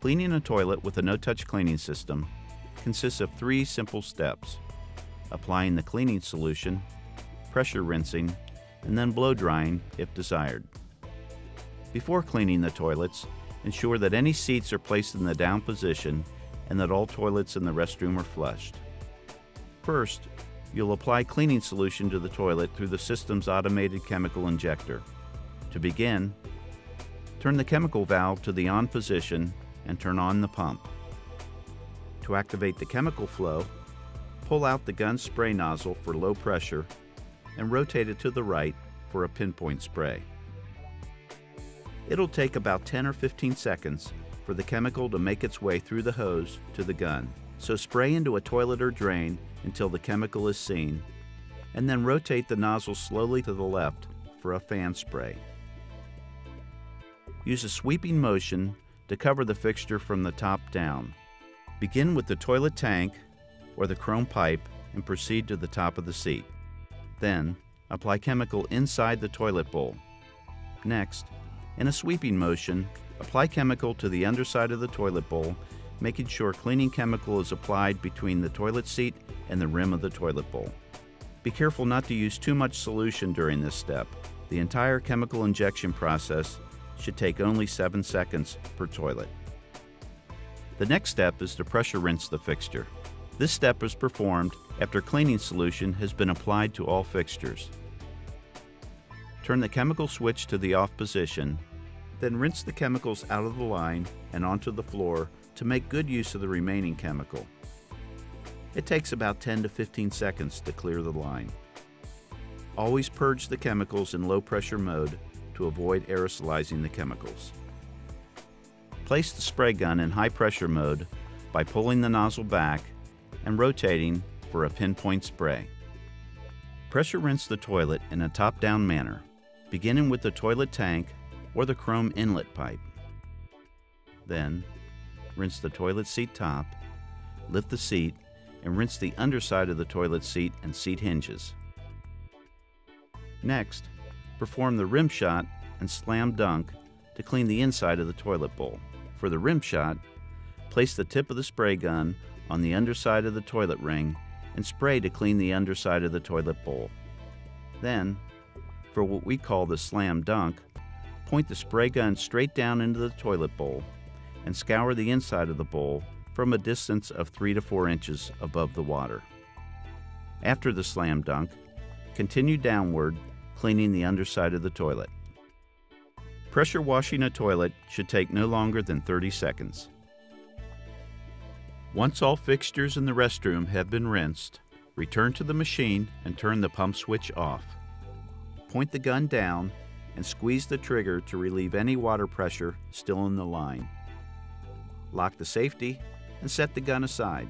Cleaning a toilet with a no-touch cleaning system consists of three simple steps. Applying the cleaning solution, pressure rinsing, and then blow drying if desired. Before cleaning the toilets, ensure that any seats are placed in the down position and that all toilets in the restroom are flushed. First, you'll apply cleaning solution to the toilet through the system's automated chemical injector. To begin, turn the chemical valve to the on position and turn on the pump. To activate the chemical flow, pull out the gun spray nozzle for low pressure and rotate it to the right for a pinpoint spray. It'll take about 10 or 15 seconds for the chemical to make its way through the hose to the gun. So spray into a toilet or drain until the chemical is seen, and then rotate the nozzle slowly to the left for a fan spray. Use a sweeping motion to cover the fixture from the top down. Begin with the toilet tank or the chrome pipe and proceed to the top of the seat. Then, apply chemical inside the toilet bowl. Next, in a sweeping motion, apply chemical to the underside of the toilet bowl, making sure cleaning chemical is applied between the toilet seat and the rim of the toilet bowl. Be careful not to use too much solution during this step. The entire chemical injection process should take only 7 seconds per toilet. The next step is to pressure rinse the fixture. This step is performed after cleaning solution has been applied to all fixtures. Turn the chemical switch to the off position, then rinse the chemicals out of the line and onto the floor to make good use of the remaining chemical. It takes about 10 to 15 seconds to clear the line. Always purge the chemicals in low pressure mode to avoid aerosolizing the chemicals. Place the spray gun in high pressure mode by pulling the nozzle back and rotating for a pinpoint spray. Pressure rinse the toilet in a top-down manner, beginning with the toilet tank or the chrome inlet pipe. Then, rinse the toilet seat top, lift the seat, and rinse the underside of the toilet seat and seat hinges. Next, perform the rim shot and slam dunk to clean the inside of the toilet bowl. For the rim shot, place the tip of the spray gun on the underside of the toilet ring and spray to clean the underside of the toilet bowl. Then, for what we call the slam dunk, point the spray gun straight down into the toilet bowl and scour the inside of the bowl from a distance of 3 to 4 inches above the water. After the slam dunk, continue downward cleaning the underside of the toilet. Pressure washing a toilet should take no longer than 30 seconds. Once all fixtures in the restroom have been rinsed, return to the machine and turn the pump switch off. Point the gun down and squeeze the trigger to relieve any water pressure still in the line. Lock the safety and set the gun aside.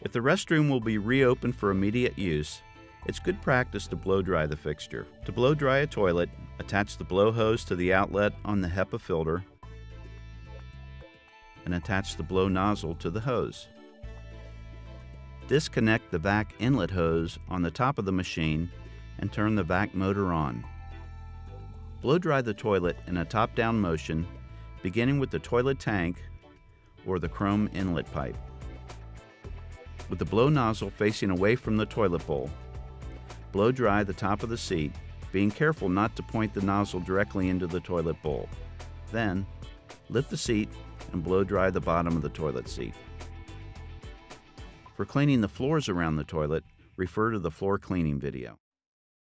If the restroom will be reopened for immediate use, it's good practice to blow dry the fixture. To blow dry a toilet, attach the blow hose to the outlet on the HEPA filter and attach the blow nozzle to the hose. Disconnect the vac inlet hose on the top of the machine and turn the vac motor on. Blow dry the toilet in a top-down motion, beginning with the toilet tank or the chrome inlet pipe. With the blow nozzle facing away from the toilet bowl, Blow dry the top of the seat, being careful not to point the nozzle directly into the toilet bowl. Then, lift the seat and blow dry the bottom of the toilet seat. For cleaning the floors around the toilet, refer to the floor cleaning video.